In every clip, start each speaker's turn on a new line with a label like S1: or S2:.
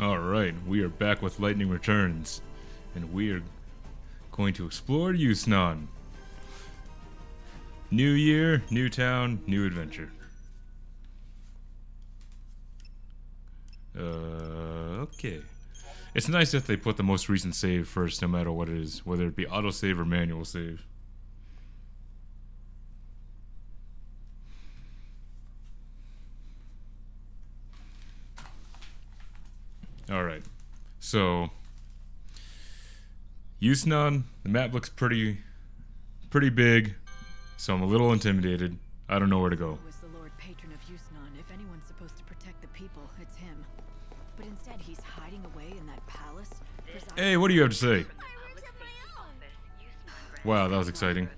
S1: Alright, we are back with Lightning Returns. And we are going to explore Yusnaan. New year, new town, new adventure. Uh, okay. It's nice if they put the most recent save first, no matter what it is, whether it be autosave or manual save. Alright. So Yusnaan, the map looks pretty pretty big, so I'm a little intimidated. I don't know where to go.
S2: was the Lord Patron of. If anyone's supposed to protect the people, it's him. But instead, he's hiding away in that palace.
S1: Hey, what do you have to say?
S3: Public safety office, Usman
S1: Wow, that was exciting.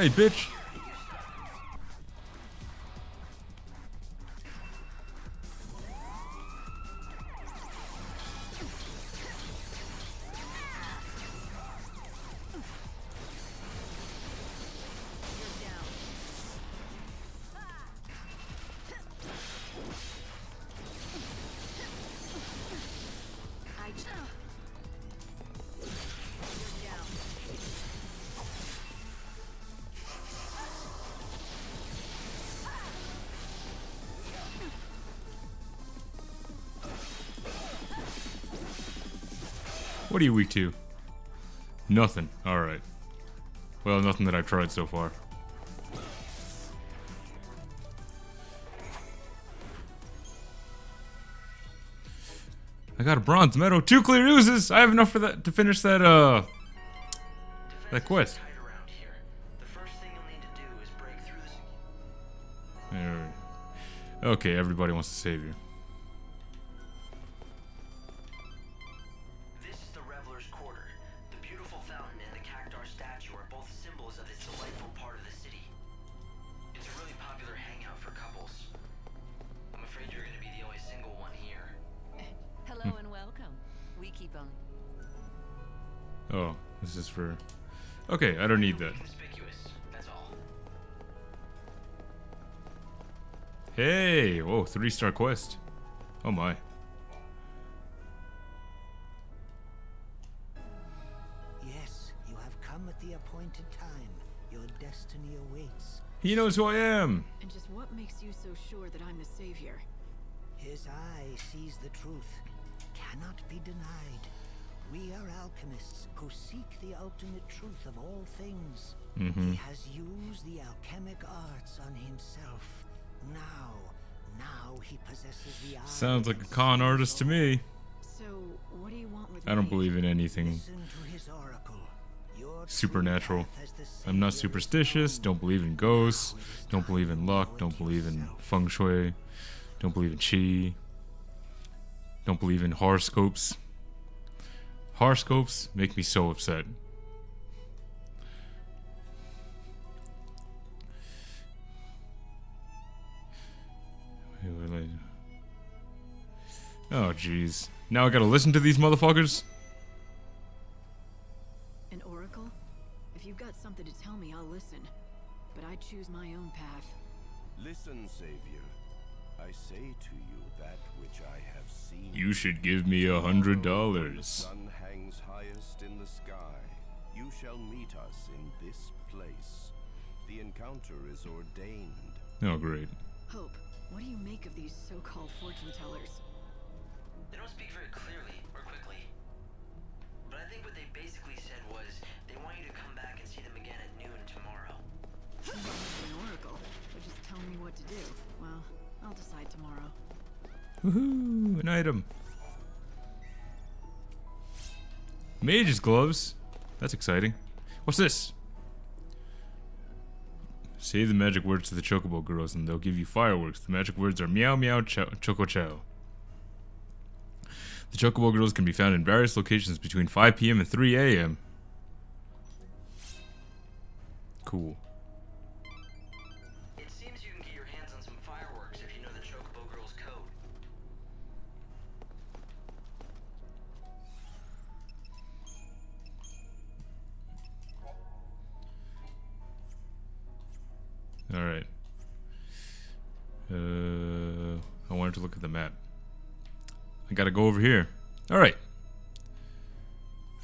S1: Hey, bitch. What are you weak to? Nothing. Alright. Well, nothing that I've tried so far. I got a bronze medal, two clear oozes. I have enough for that to finish that uh that quest. Okay, everybody wants to save you. I don't need that.
S4: Conspicuous, that's all.
S1: Hey, whoa, three star quest. Oh my.
S5: Yes, you have come at the appointed time. Your destiny awaits.
S1: He knows who I am.
S2: And just what makes you so sure that I'm the savior?
S5: His eye sees the truth, cannot be denied. We are alchemists who seek the ultimate truth of all things.
S1: Mhm.
S5: He has used the alchemic arts on himself. Now, now he possesses the eye
S1: Sounds like a con artist to me.
S2: So, what do you want with
S1: I don't believe in anything
S5: Listen to his oracle. Your true
S1: supernatural.
S5: path as the
S1: I'm not superstitious, don't believe in ghosts, don't believe in luck, don't believe in feng shui, don't believe in chi, don't believe in horoscopes. Horoscopes make me so upset. Oh jeez. Now I gotta listen to these motherfuckers?
S2: An oracle? If you've got something to tell me, I'll listen. But I choose my own path.
S6: Listen, Savior. I say to you that which I have seen.
S1: You should give me a hundred
S6: Tomorrow, when The
S1: dollars.
S6: sun hangs highest in the sky. You shall meet us in this place. The encounter is ordained.
S1: Oh great.
S2: Hope, what do you make of these so-called fortune tellers?
S4: They don't speak very clearly or quickly. But I think what they basically said was they want you to come back and see them again at noon tomorrow.
S2: An oracle. They're just telling me what to do. Well, I'll decide tomorrow.
S1: Woohoo! An item. Mage's gloves. That's exciting. What's this? Say the magic words to the Chocobo girls and they'll give you fireworks. The magic words are meow meow chow, choco chow. The Chocobo girls can be found in various locations between 5 p.m. and 3 a.m. Cool. All right. Uh, I wanted to look at the map. I gotta go over here. All right.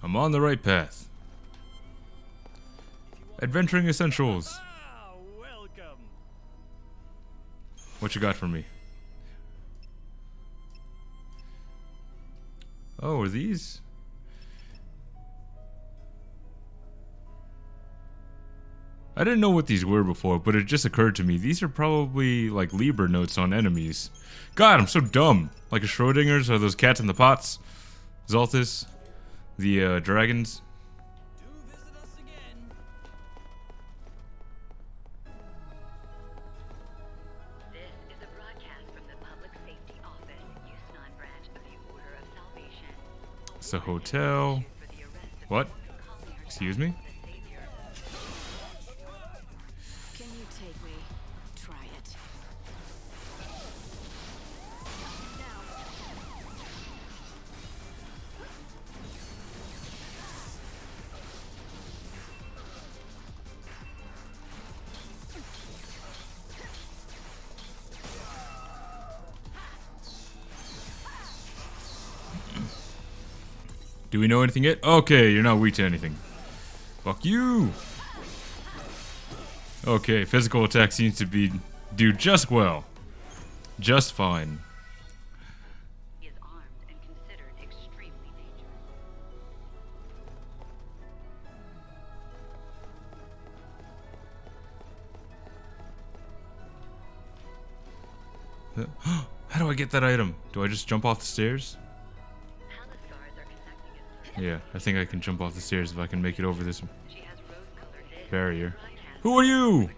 S1: I'm on the right path. Adventuring Essentials.
S7: Ah, welcome.
S1: What you got for me? Oh, are these? I didn't know what these were before, but it just occurred to me. These are probably like Liber notes on enemies. God, I'm so dumb. Like a Schrodinger's or those cats in the pots. Zaltys. The uh, dragons. It's a hotel. What? Excuse is we know anything yet? Okay, you're not weak to anything. Fuck you! Okay, physical attack seems to be do just well. Just fine.
S3: Is armed and considered extremely dangerous.
S1: How do I get that item? Do I just jump off the stairs? Yeah, I think I can jump off the stairs if I can make it over this
S3: She has rose-colored this
S1: barrier. Who are you?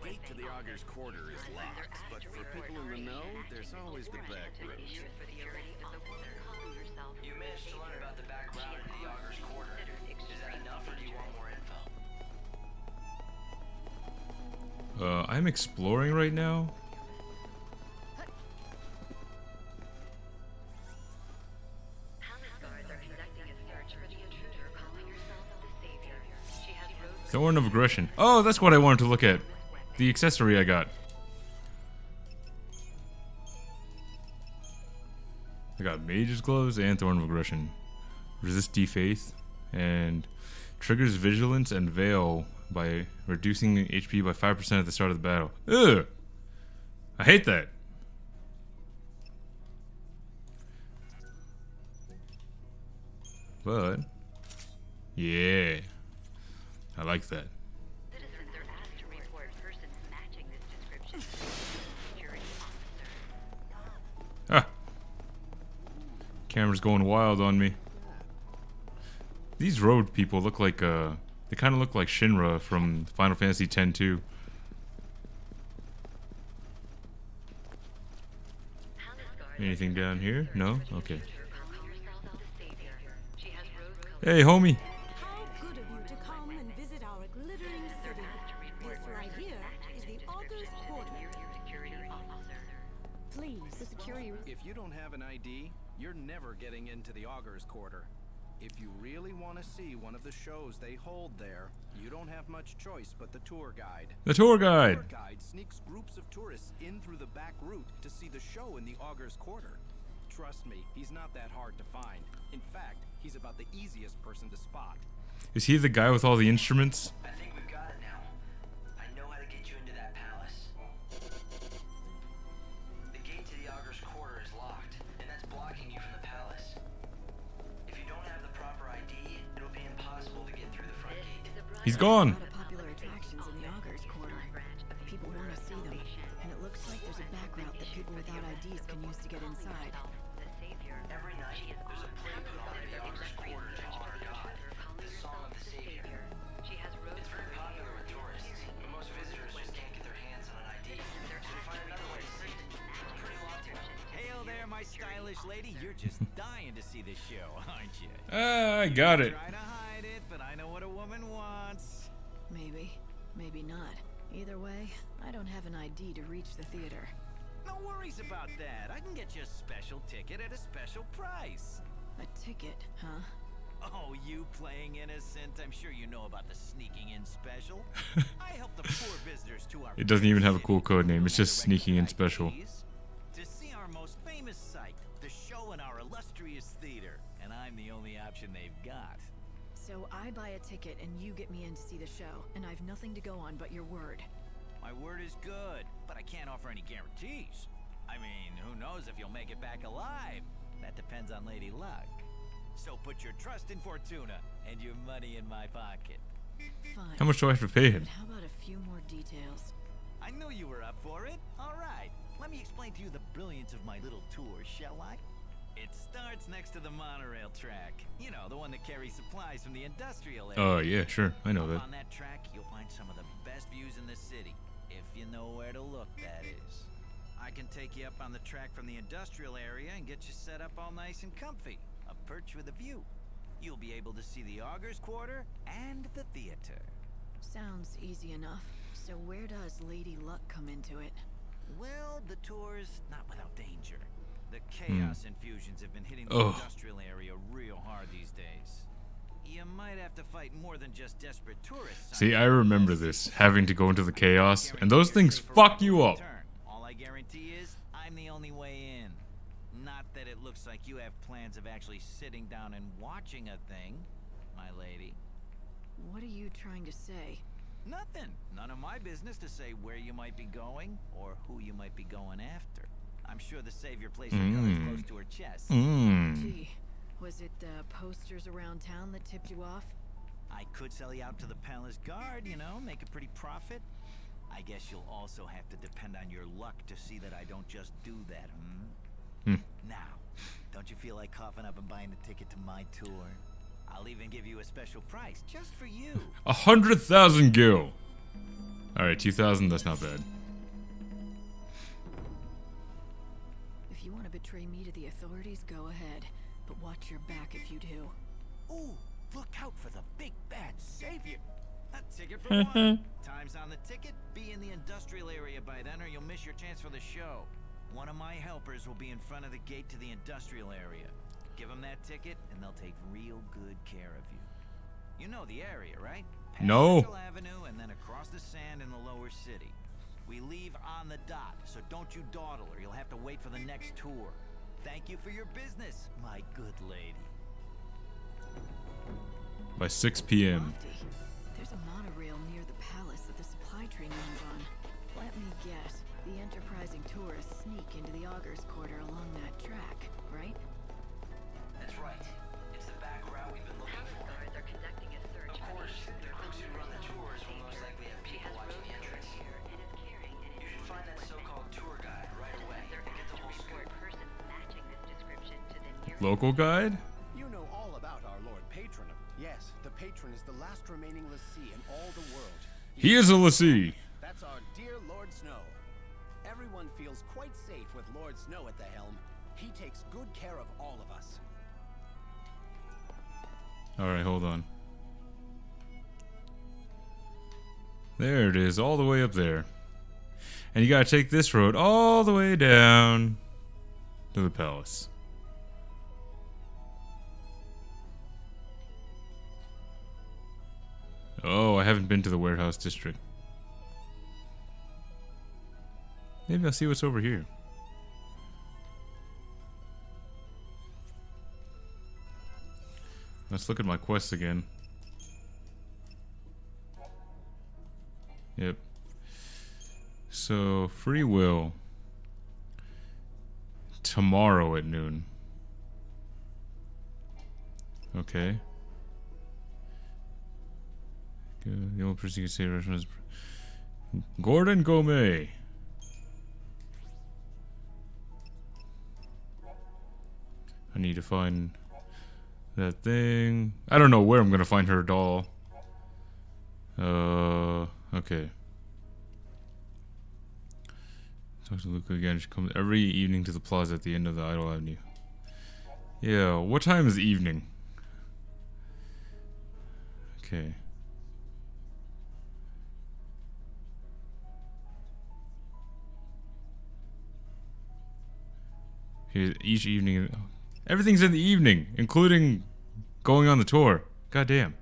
S1: Uh, I'm exploring right
S3: quarter
S1: Thorn of Aggression. Oh, that's what I wanted to look at. The accessory I got. I got Mage's Gloves and Thorn of Aggression. Resist Defaith. And triggers Vigilance and Veil by reducing HP by 5% at the start of the battle. Ugh! I hate that. But, yeah. I like that.
S3: citizens are asked to report persons matching this description to the security officer.
S1: Ah. Camera's going wild on me. These road people look like uh they kind of look like Shinra from Final Fantasy X-2.
S3: Palace guards
S1: Anything down here? No? Okay.
S3: calling herself the Savior. She has rose-colored
S1: Hey, homie.
S8: An ID, you're never getting into the Augur's Quarter. If you really want to see one of the shows they hold there, you don't have much choice but the tour guide.
S1: The tour guide.
S8: The Tour guide sneaks groups of tourists in through the back route to see the show in the Augur's Quarter. Trust me, he's not that hard to find. In fact, he's about the easiest person to spot.
S1: Is he the guy with all the instruments?
S4: I think we've got it now.
S7: Hail there, my stylish lady. You're just dying to see this show, aren't you?
S1: Ah, I got it.
S2: Maybe, maybe not. Either way, I don't have an ID to reach the theater.
S7: No worries about that. I can get you a special ticket at a special price.
S2: A ticket, huh?
S7: Oh, you playing innocent? I'm sure you know about the sneaking in special. I help the poor visitors to our
S1: It doesn't even have a cool code name. It's just sneaking in special.
S7: To see our most famous sight, the show in our illustrious theater, and I'm the only option they've got.
S2: So I buy a ticket and you get me in to see the show, and I've nothing to go on but your word.
S7: My word is good, but I can't offer any guarantees. I mean, who knows if you'll make it back alive? That depends on Lady Luck. So put your trust in Fortuna and your money in my pocket.
S2: Fine.
S1: How much do I have to pay him?
S2: But how about a few more details?
S7: I knew you were up for it. All right. Let me explain to you the brilliance of my little tour, shall I? It starts next to the monorail track. You know, the one that carries supplies from the industrial area.
S1: Oh, yeah, sure. I know that.
S7: On that track, you'll find some of the best views in the city. If you know where to look, that is. I can take you up on the track from the industrial area and get you set up all nice and comfy. A perch with a view. You'll be able to see the Augur's Quarter and the theater.
S2: Sounds easy enough. So where does Lady Luck come into it?
S7: Well, the tour's not without danger. The hmm. chaos infusions have been hitting the
S1: Ugh.
S7: industrial area real hard these days. You might have to fight more than just desperate tourists.
S1: See, I remember this, having to go into the chaos, and those things fuck you up.
S7: All I guarantee is I'm the only way in. Not that it looks like you have plans of actually sitting down and watching a thing, my lady.
S2: What are you trying to say?
S7: Nothing. None of my business to say where you might be going or who you might be going after. I'm sure the savior plays her
S1: Mm.
S7: close to her chest.
S1: Mmm.
S2: Gee, was it the posters around town that tipped you off?
S7: I could sell you out to the palace guard, you know, make a pretty profit. I guess you'll also have to depend on your luck to see that I don't just do that, hmm?
S1: Hmm.
S7: Now, don't you feel like coughing up and buying a ticket to my tour? I'll even give you a special price just for you.
S1: A hundred thousand gil. Alright, 2,000, that's not bad.
S2: You want to betray me to the authorities, go ahead. But watch your back if you do.
S7: Ooh, look out for the big bad savior. A ticket for one. Time's on the ticket. Be in the industrial area by then, or you'll miss your chance for the show. One of my helpers will be in front of the gate to the industrial area. Give them that ticket, and they'll take real good care of you. You know the area, right? Past
S1: No.
S7: Central Avenue, and then across the sand in the lower city. We leave on the dot, so don't you dawdle, or you'll have to wait for the next tour. Thank you for your business, my good lady.
S1: By 6 p.m.
S2: There's a monorail near the palace that the supply train runs on. Let me guess. The enterprising tourists sneak into the Augur's Quarter along that track, right?
S4: That's right.
S1: Local guide?
S9: You know all about our Lord Patron. Yes, the Patron is the last remaining in all the world.
S1: He is a lessee.
S9: That's our dear Lord Snow. Everyone feels quite safe with Lord Snow at the helm. He takes good care of all of us.
S1: Alright, hold on. There it is, all the way up there. And you gotta take this road all the way down to the palace. Haven't been to the warehouse district. Maybe I'll see what's over here. Let's look at my quests again. Yep. So, free will. Tomorrow at noon. Okay. The old person you can say restaurant is Gordon Gourmet. I need to find that thing. I don't know where I'm gonna find her doll. Uh, okay. Talk to Luca again. She comes every evening to the plaza at the end of the Idle Avenue. Yeah, what time is evening? Okay. Each evening, everything's in the evening, including going on the tour. God damn.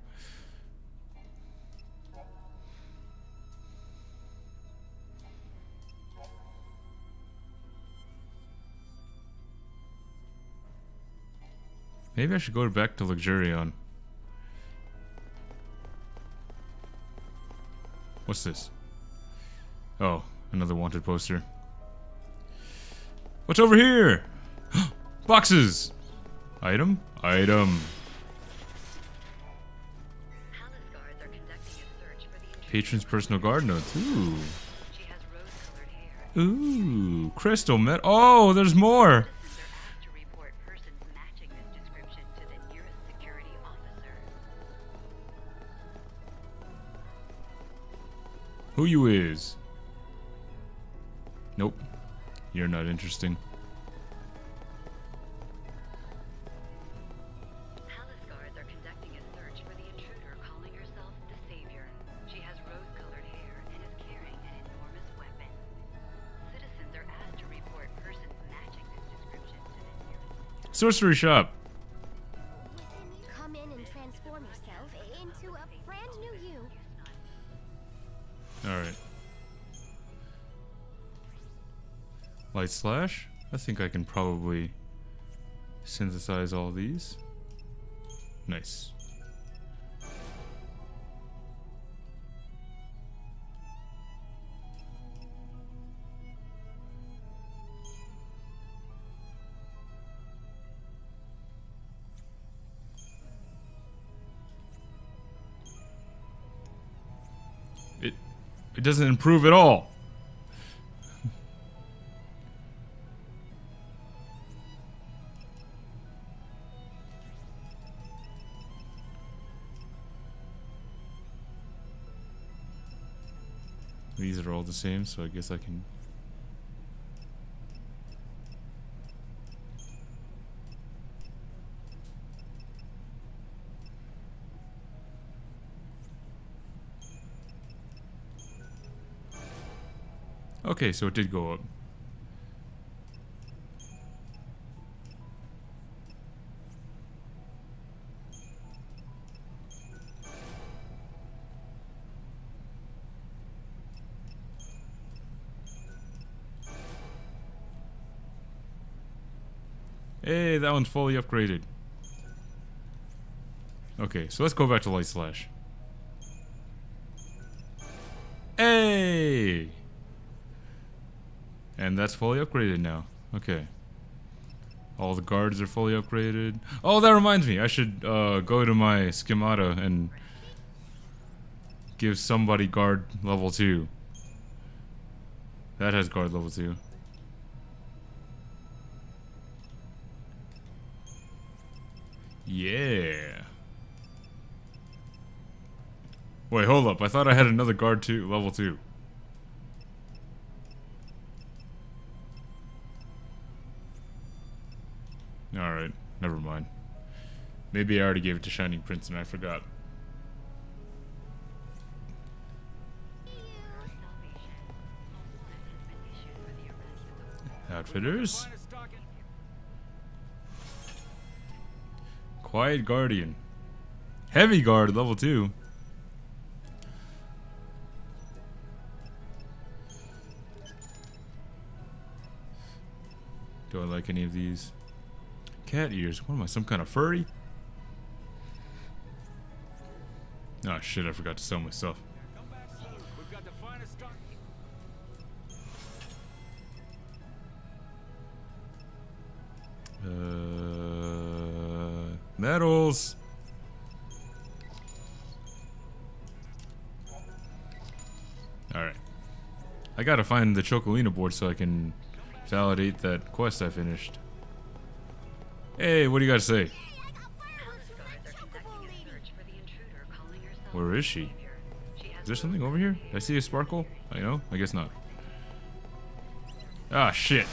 S1: Maybe I should go back to Luxerion. What's this? Oh, another wanted poster. What's over here? Boxes! Item? Item.
S3: Palace guards are conducting a search for the intruder.
S1: Patron's personal guard notes. Ooh.
S3: She has rose-colored hair.
S1: Ooh. Crystal met. Oh, there's more.
S3: Citizens are asked to report persons matching this description to the nearest security officer.
S1: Who you is? Nope. You're not interesting.
S10: New you.
S1: Alright. Light slash? I think I can probably synthesize all these. Nice. It it doesn't improve at all. These are all the same, so I guess I can Okay, so it did go up. Hey, that one's fully upgraded. Okay, so let's go back to Light Slash. That's fully upgraded now. Okay. All the guards are fully upgraded. Oh, that reminds me. I should uh, go to my schemata and give somebody guard level 2. That has guard level 2. Yeah. Wait, hold up. I thought I had another guard 2, level 2. Maybe I already gave it to Shining Prince and I forgot. Outfitters. Quiet Guardian. Heavy Guard, level 2. Do I like any of these? Cat ears. What am I, some kind of furry? Oh shit, I forgot to sell my stuff.
S8: We've got the finest stock.
S1: Uh, medals. Alright. I gotta find the Chocolina board so I can validate that quest I finished. Hey, what do you gotta say?
S3: Palace guards are conducting a search for the intruder calling herself
S1: Where is she? Is there something over here? Did I see a sparkle? I know? I guess not. Ah, shit.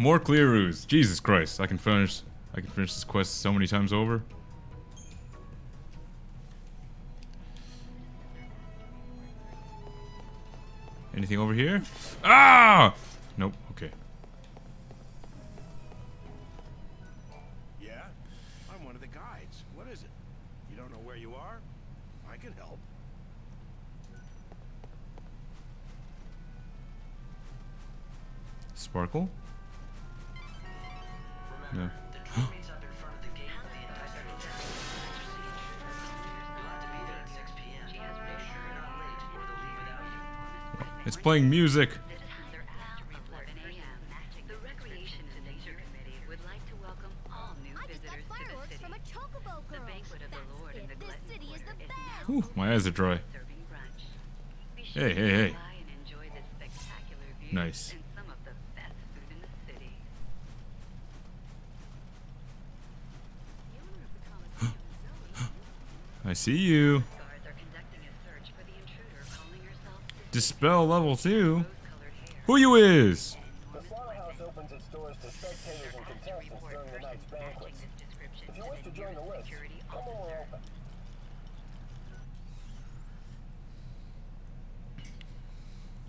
S1: More clear ooze. Jesus Christ. I can finish I can finish this quest so many times over. Anything over here? Ah! Nope. Okay.
S6: Yeah? I'm one of the guides. What is it? You don't know where you are? I can help.
S1: Sparkle?
S10: Best.
S3: now
S1: Ooh, my eyes are dry. Hey, hey, hey. Nice. I see you.
S3: Guards are conducting a search for the intruder calling herself
S1: Dispel level 2. Who you is?
S11: The slaughterhouse opens its doors to open.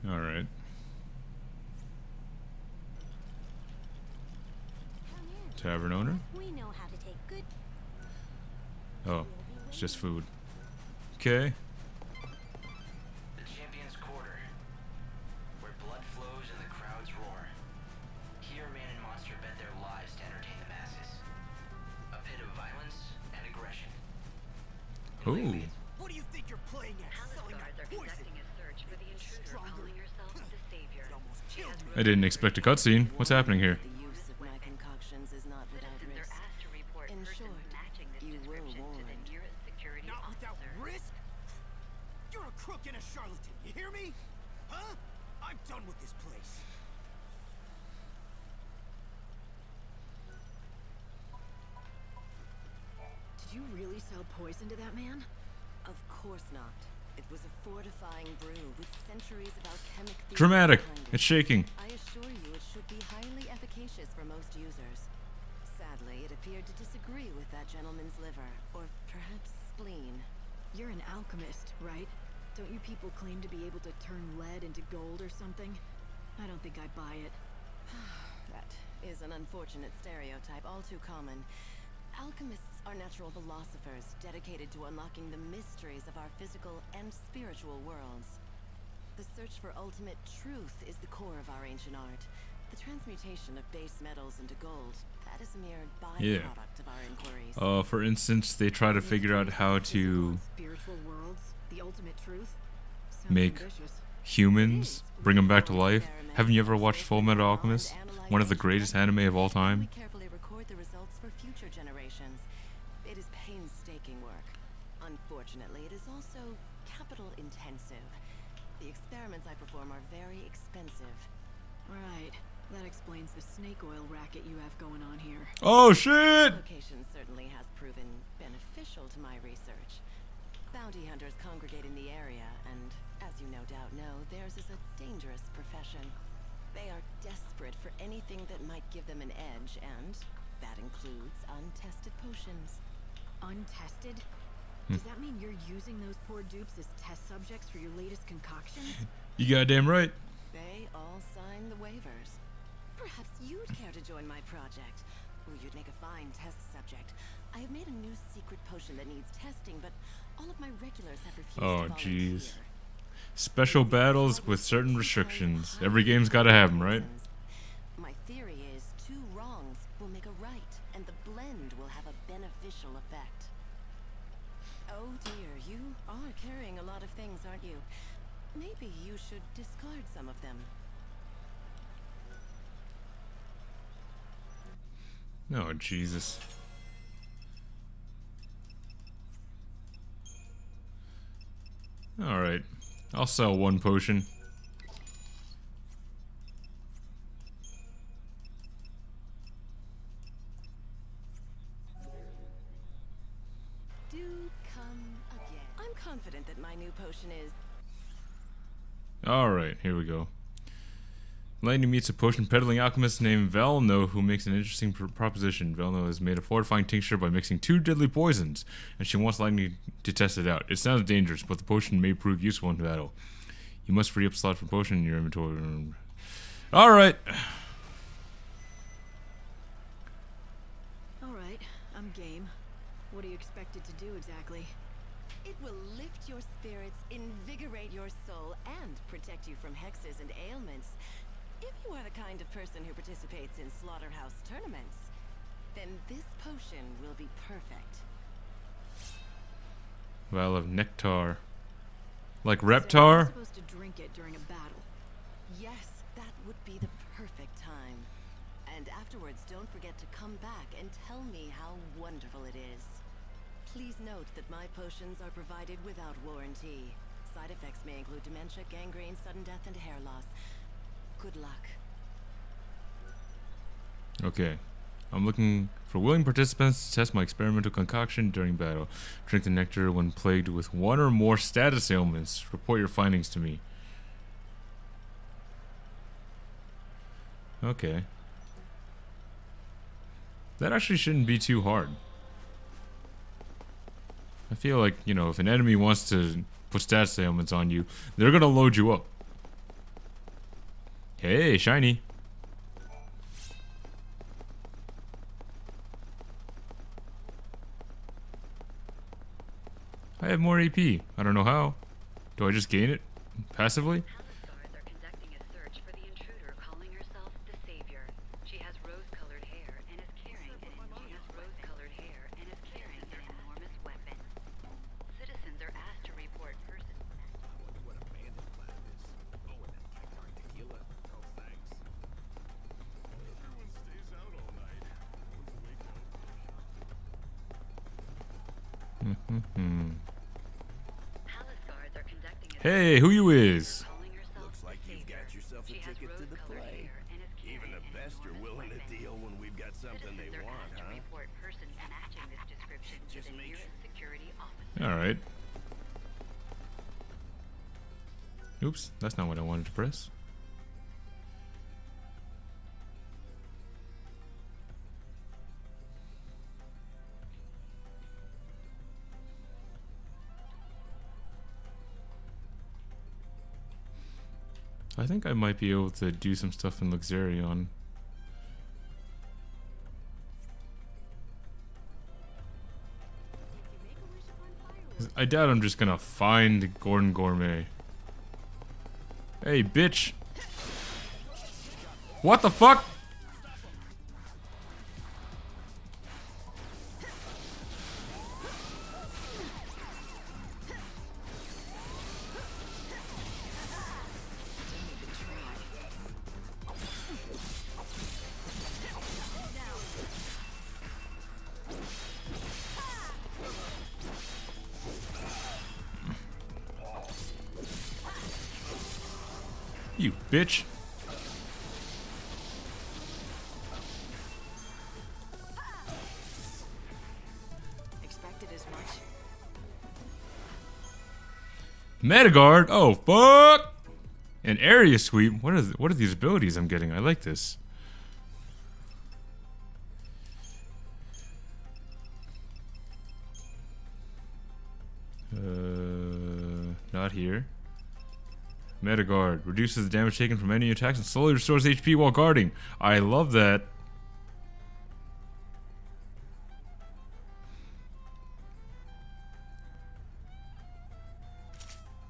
S1: Alright. Tavern owner? Oh, it's just food. Okay.
S9: Hear me? Huh? I'm done with this place.
S2: Did you really sell poison to that man?
S12: Of course not. It was a fortifying brew with centuries of alchemic
S1: Dramatic.
S12: it.
S1: It's shaking.
S12: I assure you it should be highly efficacious for most users. Sadly, it appeared to disagree with that gentleman's liver, or perhaps spleen.
S2: You're an alchemist, right? Don't you people claim to be able to turn lead into gold or something? I don't think I buy it.
S12: That is an unfortunate stereotype, all too common. Alchemists are natural philosophers dedicated to unlocking the mysteries of our physical and spiritual worlds. The search for ultimate truth is the core of our ancient art. The transmutation of base metals into gold, that is a mere
S1: Yeah.
S12: byproduct of our inquiries.
S1: Uh, for instance, they try to figure out how to
S2: Spiritual worlds, the ultimate truth. Sounds
S1: make humans, bring them back to life. Haven't you ever watched Full Metal Alchemist? One of the greatest anime of all time.
S12: Painstaking work. Unfortunately, it is also capital intensive. The experiments I perform are very expensive.
S2: Right. That explains the snake oil racket you have going on here.
S1: Oh shit!
S12: Location certainly has proven beneficial to my research. Bounty hunters congregate in the area, and as you no doubt know, theirs is a dangerous profession. They are desperate for anything that might give them an edge, and that includes untested potions.
S2: Untested?
S1: Hmm.
S2: Does that mean you're using those poor dupes as test subjects for your latest concoctions?
S1: You goddamn right.
S12: They all sign the waivers. Perhaps you'd care to join my project. Ooh, you'd make a fine test subject. I have made a new secret potion that needs testing, but all of my regulars have refused
S1: Oh
S12: to
S1: jeez. Special battles with certain restrictions. Every game's gotta have them, right?
S12: Things, aren't you? Maybe you should discard some of them.
S1: Oh Jesus. Alright. I'll sell one potion.
S12: Potion is
S1: Alright, here we go. Lightning meets a potion peddling alchemist named Velno who makes an interesting pr- proposition. Velno has made a fortifying tincture by mixing two deadly poisons, and she wants Lightning to test it out. It sounds dangerous, but the potion may prove useful in battle. You must free up slot for potion in your inventory. Alright.
S2: Alright, I'm game. What do you expect it to do exactly?
S12: Your spirits, invigorate your soul, and protect you from hexes and ailments. If you are the kind of person who participates in slaughterhouse tournaments, then this potion will be perfect.
S1: Vial of nectar. Like Reptar?
S2: supposed to drink it during a battle.
S12: Yes, that would be the perfect time. And afterwards, don't forget to come back and tell me how wonderful it is. Please note that my potions are provided without warranty. Side effects may include dementia, gangrene, sudden death, and hair loss. Good luck.
S1: Okay. I'm looking for willing participants to test my experimental concoction during battle. Drink the nectar when plagued with one or more status ailments. Report your findings to me. Okay. That actually shouldn't be too hard. I feel like, you know, if an enemy wants to put status ailments on you, they're gonna load you up. Hey, shiny. I have more AP. I don't know how. Do I just gain it passively? Think I might be able to do some stuff in Luxerion. I doubt I'm just gonna find Gordon Gourmet. Hey, bitch! What the fuck? Bitch.
S12: Expected as much.
S1: Medigard? Oh, fuck! An area sweep? What are, what are these abilities I'm getting? I like this. Reduces the damage taken from enemy attacks and slowly restores HP while guarding. I love that.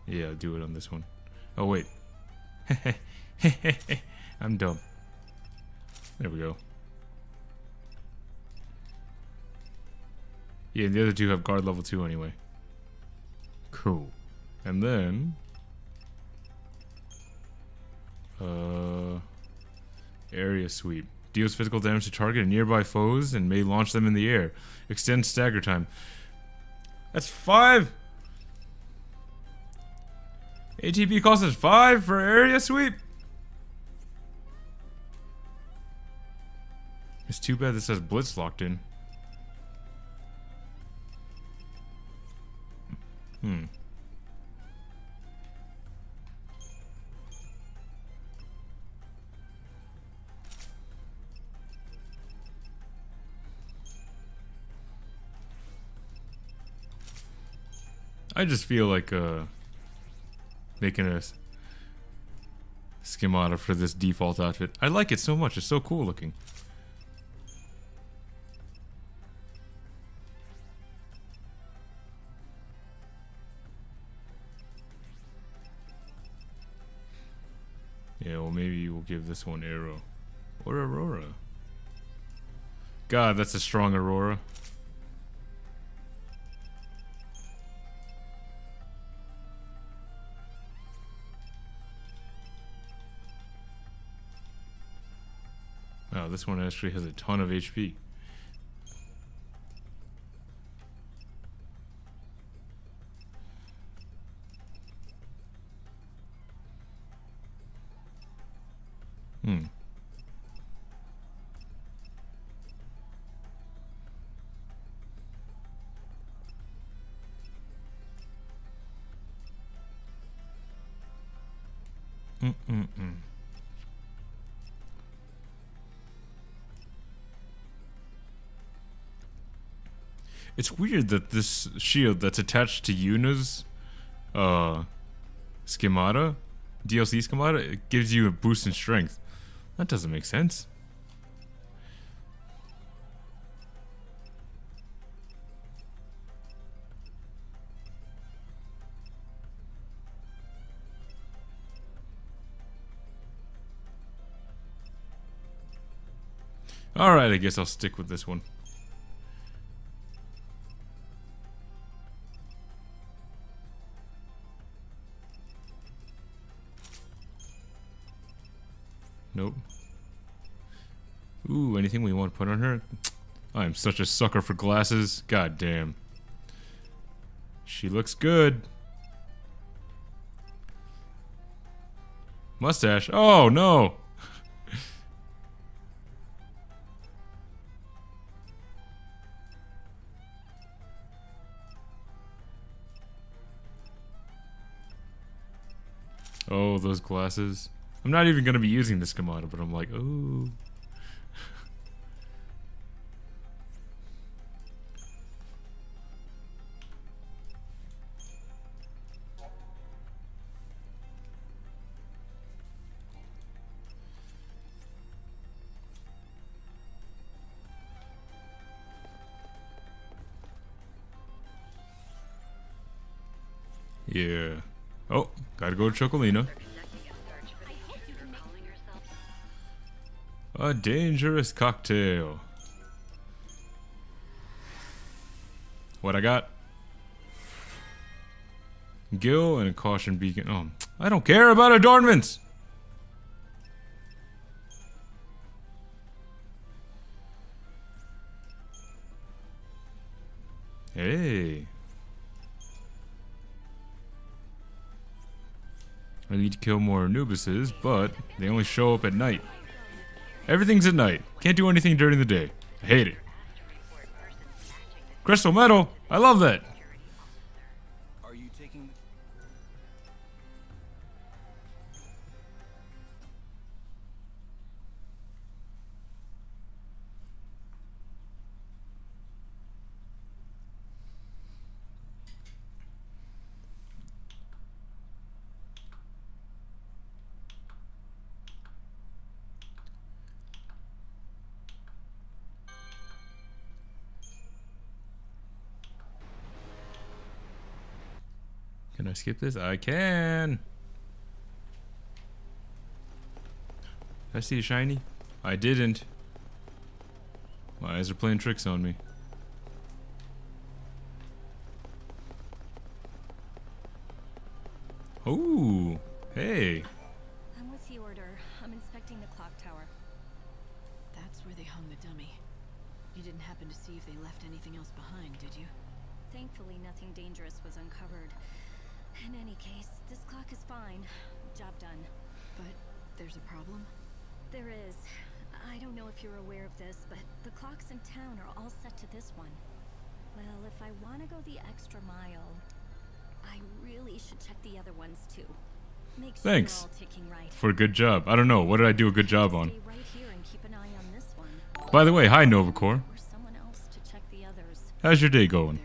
S1: Yeah, I'll do it on this one. Oh wait. I'm dumb. There we go. Yeah, the other two have guard level 2 anyway. Cool. And then... Uh... Area sweep. Deals physical damage to target and nearby foes and may launch them in the air. Extends stagger time. That's five! ATB cost us five for area sweep? It's too bad this has Blitz locked in. I just feel like uh, making a schemata for this default outfit. I like it so much. It's so cool looking. Yeah, well maybe we'll give this one Aero. Or Aerora. God, that's a strong Aerora. This one actually has a ton of HP. It's weird that this shield that's attached to Yuna's uh, schemata, DLC schemata, it gives you a boost in strength. That doesn't make sense. Alright, I guess I'll stick with this one. Put on her? I'm such a sucker for glasses. God damn. She looks good. Mustache. Oh, no. oh, those glasses. I'm not even going to be using this schemata, but I'm like, ooh. Oh, gotta go to Chocolina. A dangerous cocktail. What I got? Gil and a caution beacon. Oh, I don't care about adornments! Need to kill more Anubises, but they only show up at night. Everything's at night. Can't do anything during the day. I hate it. Crystal metal! I love that! Skip this? I can! Did I see a shiny? I didn't. My eyes are playing tricks on me. Ooh, hey.
S13: I'm with the order. I'm inspecting the clock tower.
S2: That's where they hung the dummy. You didn't happen to see if they left anything else behind, did you?
S13: Thankfully, nothing dangerous was uncovered. In any case, this clock is fine. Job done.
S2: But there's a problem?
S13: There is. I don't know if you're aware of this, but the clocks in town are all set to this one. Well, if I want to go the extra mile, I really should check the other ones too. Make sure
S1: Thanks
S13: all ticking right.
S1: for a good job. I don't know. What did I do a good job on?
S13: Stay right here and keep an eye on this one.
S1: By the way, hi Novacore.
S13: Or someone else to check the others.
S1: How's your day going?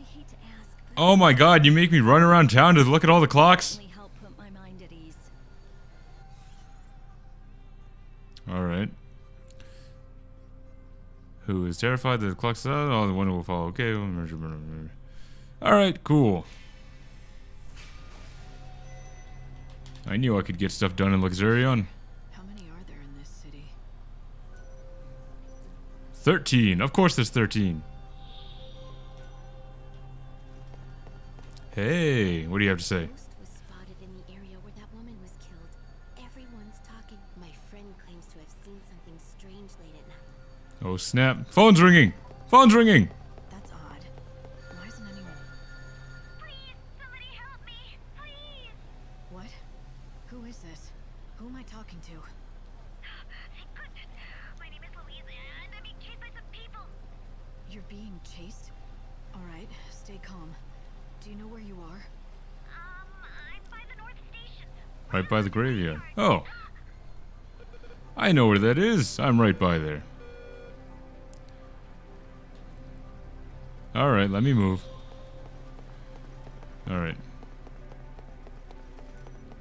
S13: Hate to ask, but
S1: Oh my god, you make me run around town to look at all the clocks?
S13: only help put my mind at ease.
S1: Alright. Who is terrified that the clock's out? Oh, the one who will follow. Okay. Alright, cool. I knew I could get stuff done in Luxerion.
S2: How many are there in this city?
S1: 13. Of course there's 13. Hey, what do you have to say? Oh, snap. Phone's ringing. Phone's ringing.
S2: That's odd. Why isn't anyone?
S10: Please, somebody help me, please.
S2: What? Who is this? Who am I talking to?
S10: Thank goodness. My name is Louise, and I'm being chased by some people.
S2: You're being chased? Alright, stay calm. Do you know where you are?
S10: Um, I'm by the North Station.
S1: Right by the graveyard. Oh. I know where that is. I'm right by there. Alright, let me move. Alright.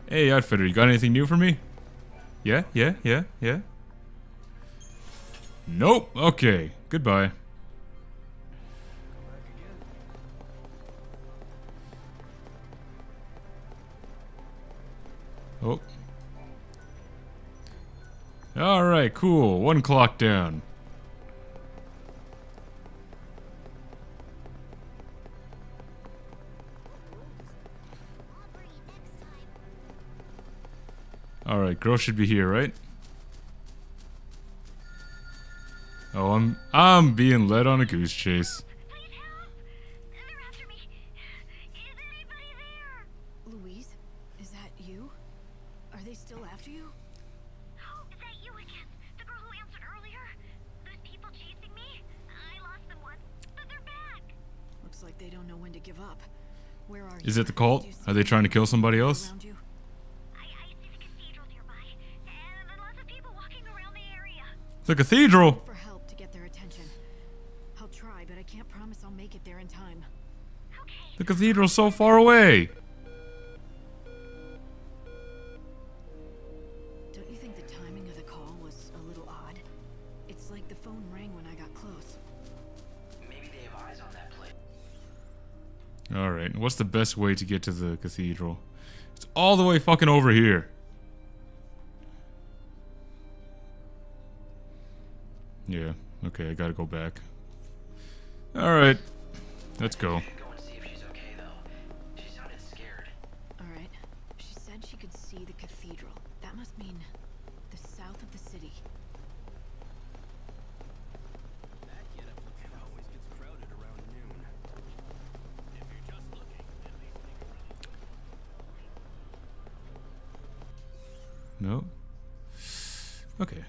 S1: Hey, Outfitter, you got anything new for me? Yeah, yeah, yeah, yeah. Nope. Okay. Goodbye. Oh. Alright, cool. One clock down. Alright, girl should be here, right? Oh, I'm I'm being led on a goose chase.
S2: Louise? Is that you? Are they still after you?
S10: Oh, is that you again? The girl who answered earlier? Those people chasing me? I lost them once, but they're back.
S2: Looks like they don't know when to give up. Where are you?
S1: Is it the cult? Are they trying to kill somebody else?
S2: You?
S1: The cathedral?
S2: For help to get their attention. I'll try, but I can't promise I'll make it there in time.
S1: The cathedral's so far away.
S2: Don't you think the timing of the call was a little odd? It's like the phone rang when I got close.
S4: Maybe they have eyes on that place.
S1: Alright, what's the best way to get to the cathedral? It's all the way fucking over here. Yeah, okay, I gotta go back. Alright, let's go.
S4: Go and see
S2: the cathedral. That must mean the south of the city.
S9: That get up the camera always gets crowded around noon. if
S1: she's okay,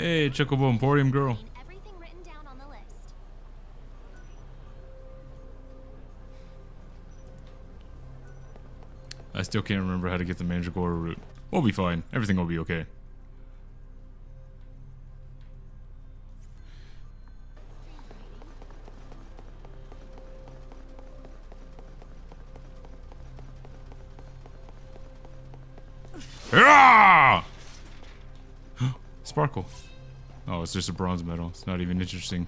S1: Hey, Chocobo Emporium girl.
S10: Everything written down on the list.
S1: I still can't remember how to get the Mandragora route. We'll be fine. Everything will be okay. It's just a bronze medal. It's not even interesting.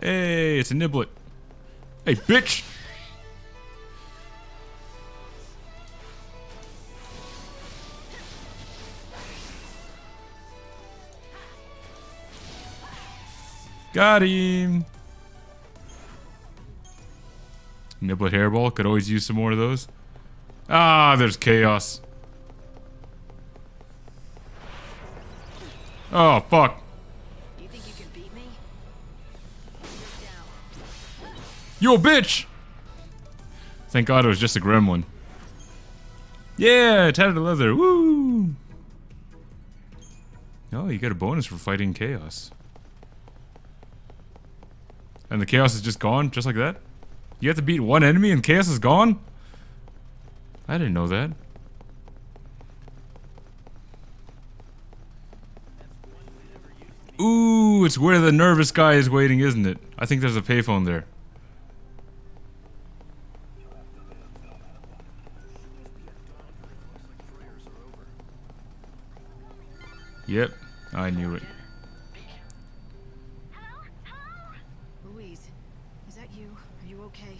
S1: Hey, it's a niblet. Hey, bitch! Got him! Niblet hairball. Could always use some more of those. Ah, there's chaos. Oh, fuck.
S2: You think you can beat me?
S1: You a bitch! Thank God it was just a gremlin. Yeah, tattered leather. Woo! Oh, you get a bonus for fighting chaos. And the chaos is just gone, just like that? You have to beat one enemy and chaos is gone? I didn't know that. Ooh, it's where the nervous guy is waiting, isn't it? I think there's a payphone there. Yep, I knew it.
S2: Louise, is that you? Are you okay?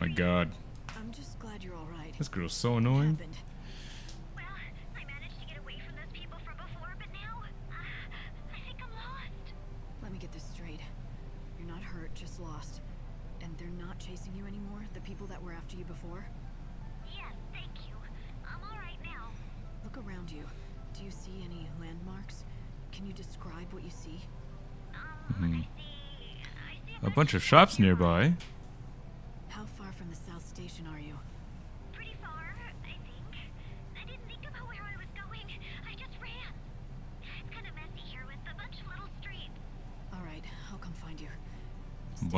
S1: My god.
S2: I'm just glad you're all right.
S1: This girl's so annoying.
S10: Well, I managed to get away from those people from before, but now uh, I think I'm lost.
S2: Let me get this straight. You're not hurt, just lost. And they're not chasing you anymore? The people that were after you before?
S3: Yes, thank you. I'm alright now.
S2: Look around you. Do you see any landmarks? Can you describe what you see?
S1: Mhm. A bunch of shops nearby.
S2: How far from the South Station are you?
S3: Pretty far, I think. I didn't think about where I was going. I just ran. It's kind of messy here with a bunch of little streets.
S2: All right, I'll come find you.
S1: A bunch of little streets.
S3: Okay, I'll, I'll stay here.
S1: Where you is, homie?
S2: Yeah?
S3: I promise this isn't a hoax. You might not believe me, but I really need your help. I swear I'm telling the truth. I'll be waiting for you. I hope you'll come and find me. If you don't come, I...
S2: Louise? Louise!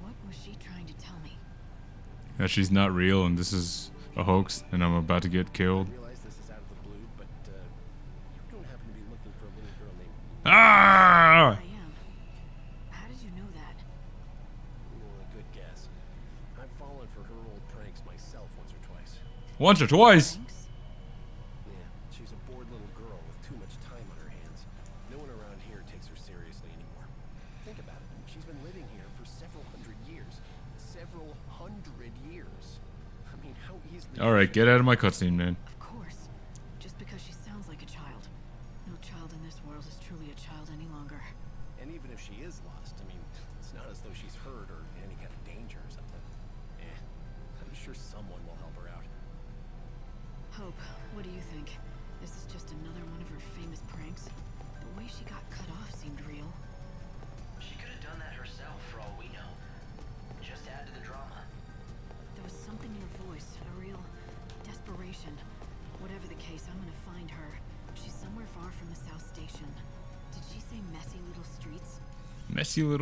S2: What was she trying to tell me?
S1: That she's not real and this is a hoax and I'm about to get killed.
S9: realize this is out of the blue, but uh, you don't happen to be looking for a little girl named.
S1: Ah!
S2: I am. How did you know that?
S9: Well, a good guess. I've fallen for her old pranks myself once or twice.
S1: Once or twice?
S9: Yeah, she's a bored little girl with too much time on her hands. No one around here takes her seriously anymore. Think about it. She's been living here for several hundred years. Several hundred years. Easily.
S1: Alright, get out of my cutscene, man.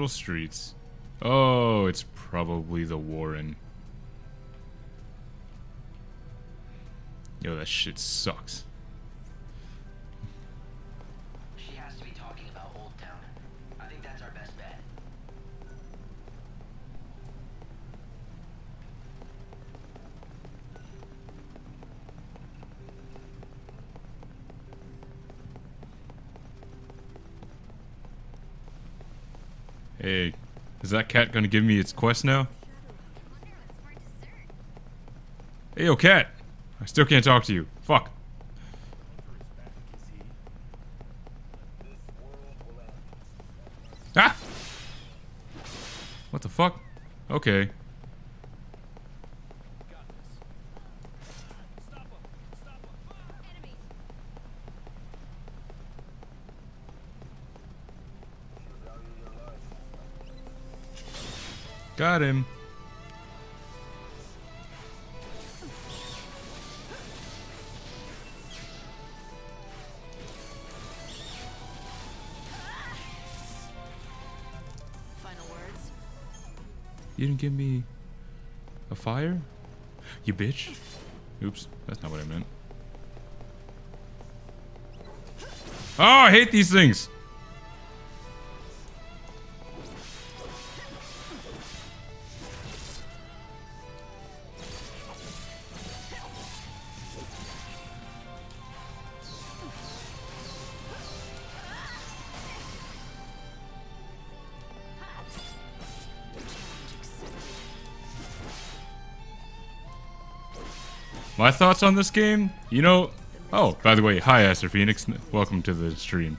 S2: Little streets.
S1: Oh, it's probably the Warren. Yo, that shit sucks. That cat gonna give me its quest now? Hey, yo, cat! I still can't talk to you. Fuck. Ah! What the fuck? Okay. You didn't give me a fire? You bitch. Oops, that's not what I meant. Oh, I hate these things. My thoughts on this game? You know, oh, by the way, hi Aster Phoenix, welcome to the stream.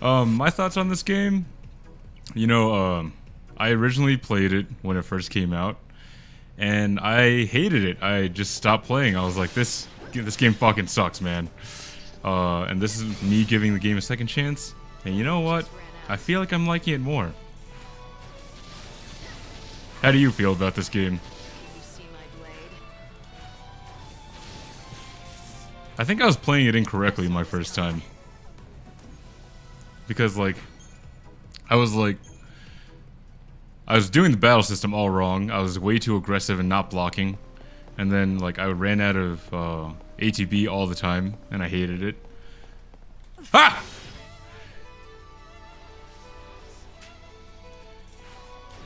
S1: Um, my thoughts on this game? You know, um, I originally played it when it first came out, and I hated it. I just stopped playing. I was like, this, this game fucking sucks, man. Uh, and this is me giving the game a second chance. And you know what? I feel like I'm liking it more. How do you feel about this game? I think I was playing it incorrectly my first time. Because, like, I was like, I was doing the battle system all wrong. I was way too aggressive and not blocking. And then, like, I ran out of uh, ATB all the time, and I hated it. Ha!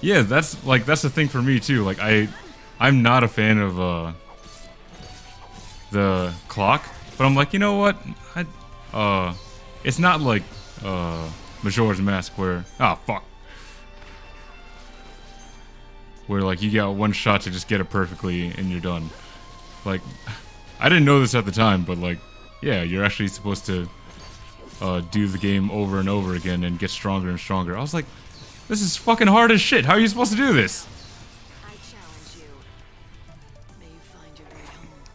S1: Yeah, that's like that's the thing for me too. Like I, I'm not a fan of uh, the clock, but I'm like, you know what? I, uh, it's not like uh, Majora's Mask where ah oh, fuck, where like you got one shot to just get it perfectly and you're done. Like, I didn't know this at the time, but like, yeah, you're actually supposed to uh, do the game over and over again and get stronger and stronger. I was like, this is fucking hard as shit. How are you supposed to do this?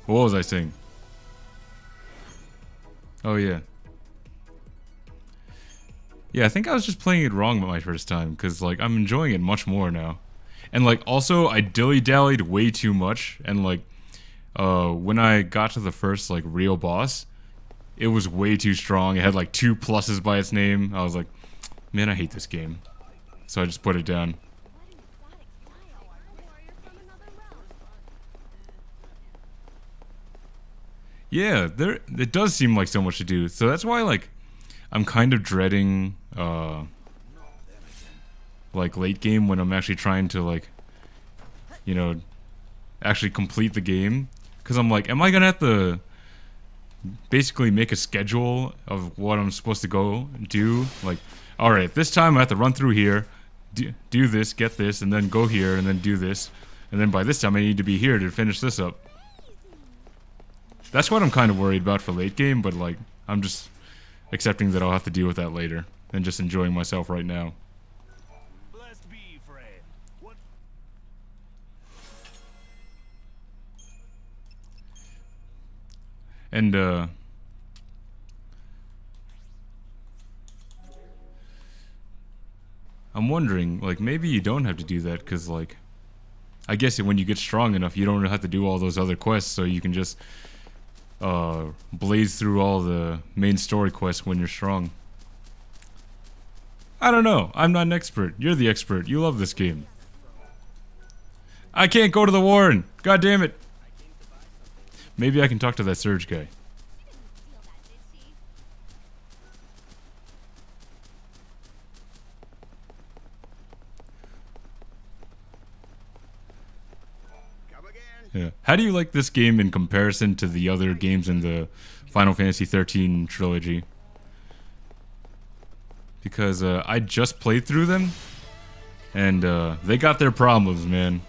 S1: What was I saying? Oh yeah. Yeah, I think I was just playing it wrong my first time because like I'm enjoying it much more now. And like also I dilly-dallied way too much and like uh when I got to the first like real boss, it was way too strong. It had like two pluses by its name. I was like, man, I hate this game. So I just put it down. Yeah, there it does seem like so much to do. So that's why like I'm kind of dreading uh like late game when I'm actually trying to like you know actually complete the game cuz I'm like am I going to have to basically make a schedule of what I'm supposed to go do like all right this time I have to run through here do, do this, get this, and then go here, and then do this. And then by this time I need to be here to finish this up. That's what I'm kind of worried about for late game, but like, I'm just accepting that I'll have to deal with that later. And just enjoying myself right now. And, uh... I'm wondering, like, maybe you don't have to do that, because, like, I guess when you get strong enough, you don't have to do all those other quests, so you can just uh, blaze through all the main story quests when you're strong. I don't know. I'm not an expert. You're the expert. You love this game. I can't go to the Warren. God damn it. Maybe I can talk to that Surge guy. Yeah. How do you like this game in comparison to the other games in the Final Fantasy 13 trilogy? Because uh, I just played through them, and uh, they got their problems, man.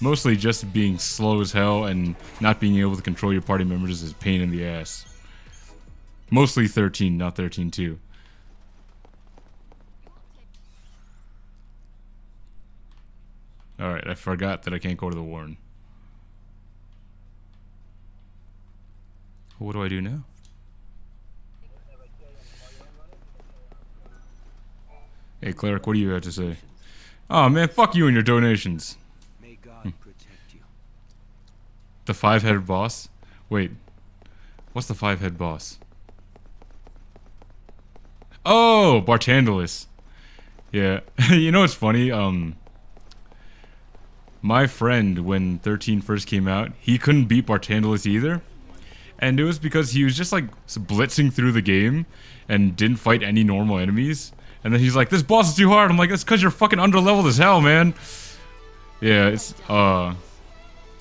S1: Mostly just being slow as hell and not being able to control your party members is pain in the ass. Mostly 13, not 13 2. Alright, I forgot that I can't go to the Warren. What do I do now? Hey, Cleric, what do you have to say? Oh man, fuck you and your donations. May God hmm. protect you. The five-headed boss? Wait, what's the five-head boss? Oh, Barthandelus. Yeah, you know what's funny? Um, my friend, when 13 first came out, he couldn't beat Barthandelus either. And it was because he was just like blitzing through the game and didn't fight any normal enemies. And then he's like, this boss is too hard. I'm like, that's because you're fucking underleveled as hell, man. Yeah, it's, uh...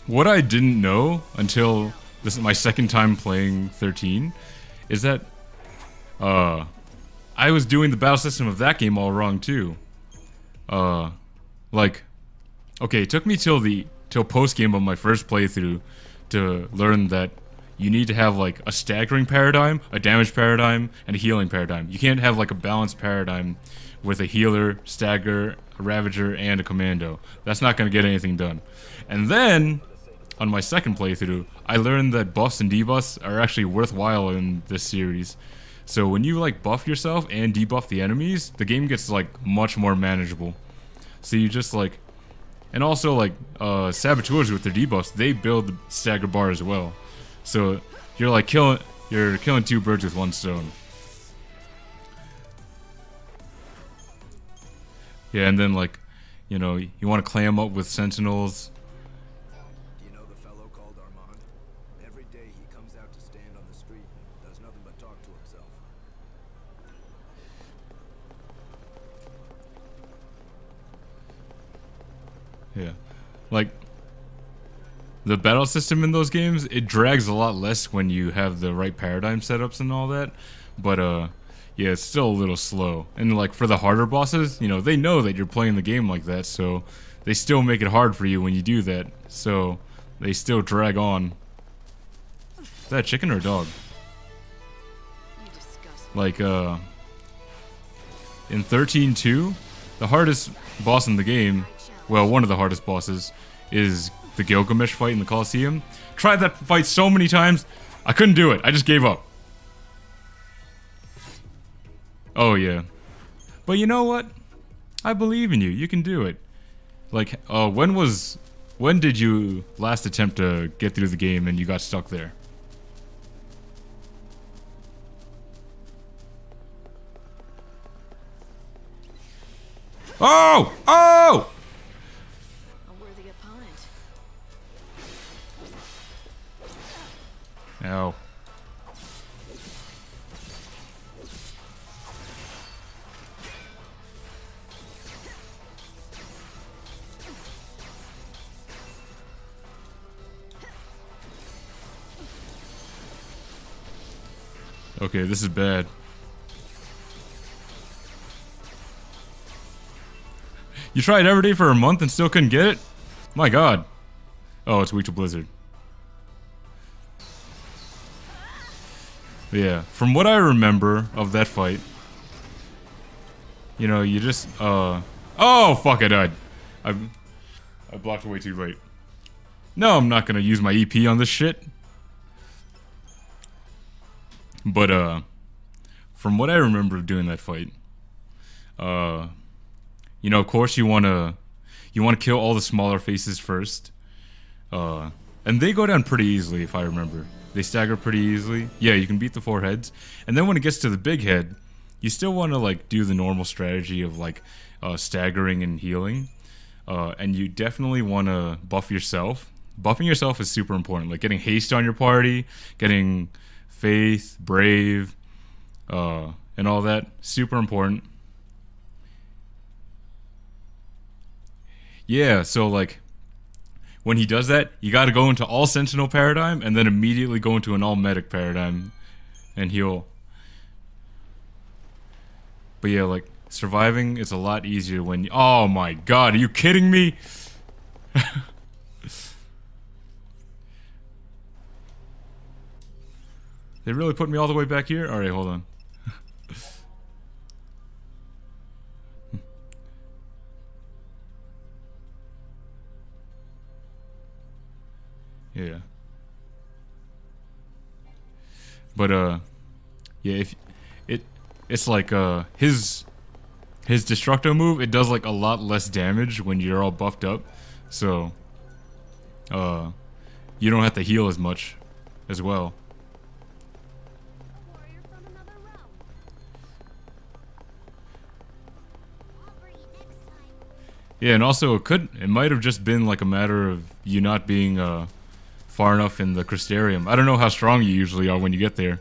S1: What I didn't know until this is my second time playing 13 is that, uh... I was doing the battle system of that game all wrong, too. Uh... Like, Okay, it took me till the till post game of my first playthrough to learn that you need to have like a staggering paradigm, a damage paradigm, and a healing paradigm. You can't have like a balanced paradigm with a healer, stagger, a ravager, and a commando. That's not going to get anything done. And then on my second playthrough, I learned that buffs and debuffs are actually worthwhile in this series. So when you like buff yourself and debuff the enemies, the game gets like much more manageable. So you just like and also like uh saboteurs with their debuffs, they build the stagger bar as well. So you're like killing you're killing two birds with one stone. Yeah, and then like, you know, you want to clam up with sentinels. Yeah. Like the battle system in those games, it drags a lot less when you have the right paradigm setups and all that. But uh yeah, it's still a little slow. And like for the harder bosses, you know, they know that you're playing the game like that, so they still make it hard for you when you do that. So they still drag on. Is that chicken or dog? Like uh in 13.2, the hardest boss in the game, well, one of the hardest bosses, is the Gilgamesh fight in the Colosseum. Tried that fight so many times, I couldn't do it. I just gave up. Oh, yeah. But you know what? I believe in you. You can do it. Like, uh, when was... When did you last attempt to get through the game and you got stuck there? Oh! Oh! Ow. Okay, this is bad. You tried every day for a month and still couldn't get it? My god. Oh, it's weak to Blizzard. Yeah, from what I remember of that fight, you know, you just, uh... Oh, fuck, I died. I, I blocked way too late. No, I'm not gonna use my EP on this shit. But, uh, from what I remember of doing that fight, uh, you know, of course you want to, you want to kill all the smaller faces first. Uh, and they go down pretty easily, if I remember. They stagger pretty easily. Yeah, you can beat the four heads. And then when it gets to the big head, you still want to, like, do the normal strategy of, like, uh, staggering and healing. Uh, and you definitely want to buff yourself. Buffing yourself is super important. Like, getting haste on your party, getting faith, brave, uh, and all that. Super important. Yeah, so like when he does that, you got to go into all sentinel paradigm and then immediately go into an all medic paradigm and heal. But yeah, like surviving is a lot easier when you, Oh my god, are you kidding me? they really put me all the way back here? All right, hold on. Yeah. But uh yeah, if it it's like uh his his destructo move, it does like a lot less damage when you're all buffed up. So uh you don't have to heal as much as well. Yeah, and also it could it might have just been like a matter of you not being uh far enough in the Crystarium. I don't know how strong you usually are when you get there.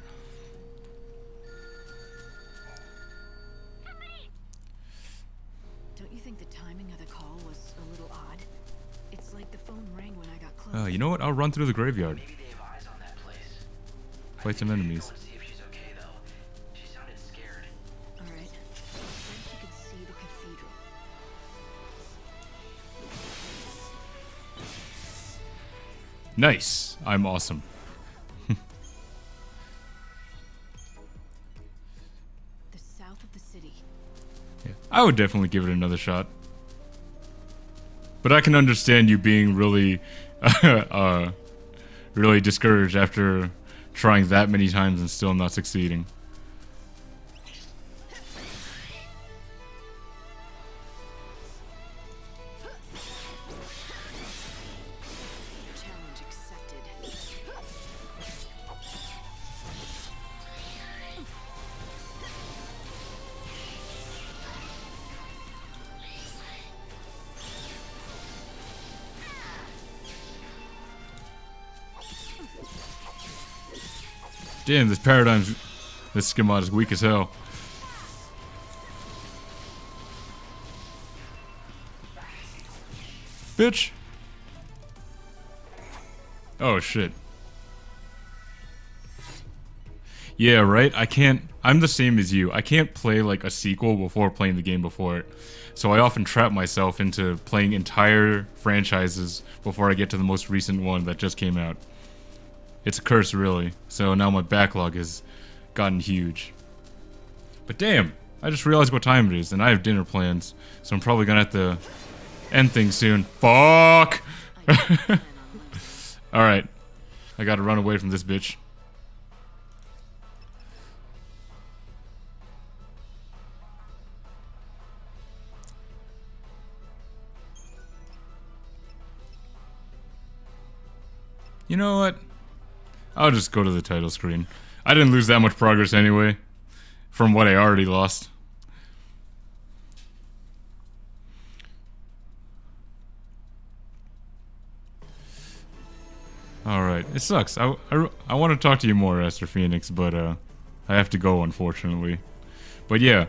S2: Don't you think the timing of the call was a little odd? It's like the phone rang when I got close.
S1: Uh, you know what? I'll run through the graveyard.
S4: Maybe they have eyes on that place.
S1: Fight some enemies. Nice. I'm awesome.
S2: the south of the city.
S1: Yeah, I would definitely give it another shot. But I can understand you being really, uh, really discouraged after trying that many times and still not succeeding. Damn, this paradigm's, this schema is weak as hell. Bitch. Oh shit. Yeah, right? I can't I'm the same as you. I can't play like a sequel before playing the game before it. So I often trap myself into playing entire franchises before I get to the most recent one that just came out. It's a curse really. So now my backlog has gotten huge. But damn, I just realized what time it is and I have dinner plans. So I'm probably gonna have to end things soon. Fuck! Alright. I gotta run away from this bitch. You know what? I'll just go to the title screen. I didn't lose that much progress anyway. From what I already lost. Alright, it sucks. I, I, I want to talk to you more, Aster Phoenix, but uh, I have to go, unfortunately. But yeah,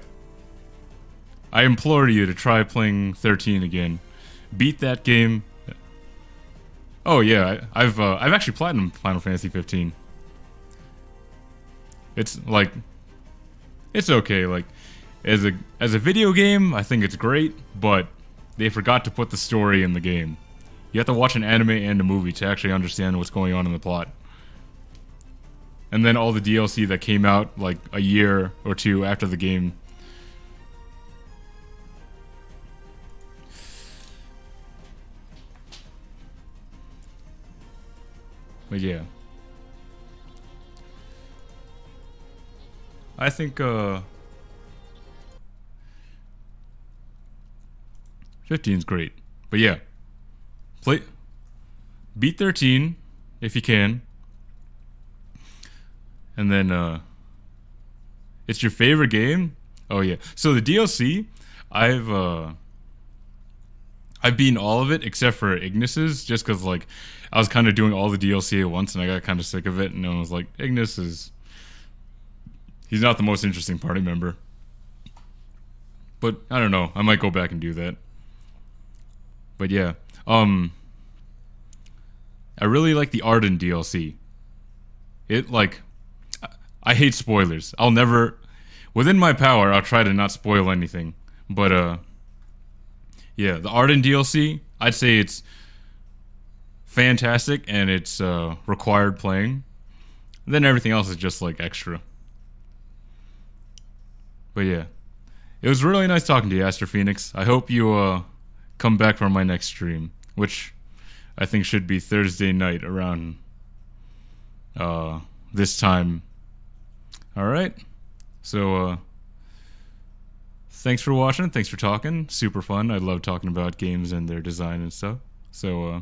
S1: I implore you to try playing 13 again. Beat that game. Oh yeah, I've uh, I've actually platinum Final Fantasy 15. It's like, it's okay. Like, as a as a video game, I think it's great, but they forgot to put the story in the game. You have to watch an anime and a movie to actually understand what's going on in the plot. And then all the DLC that came out like a year or two after the game. But yeah. I think uh 15's great. But yeah. Play beat 13 if you can. And then uh it's your favorite game? Oh yeah. So the DLC, I've uh I've beaten all of it except for Ignis's just cuz like I was kind of doing all the DLC at once and I got kind of sick of it and I was like Ignis is he's not the most interesting party member. But I don't know. I might go back and do that. But yeah. Um I really like the Ardyn DLC. It like I hate spoilers. I'll never within my power I'll try to not spoil anything. But uh yeah, the Ardyn DLC, I'd say it's fantastic and it's uh required playing. then everything else is just like extra. But yeah. It was really nice talking to you, Aster Phoenix. I hope you uh come back for my next stream, which I think should be Thursday night around uh this time. All right. So uh thanks for watching, thanks for talking. Super fun. I love talking about games and their design and stuff. So uh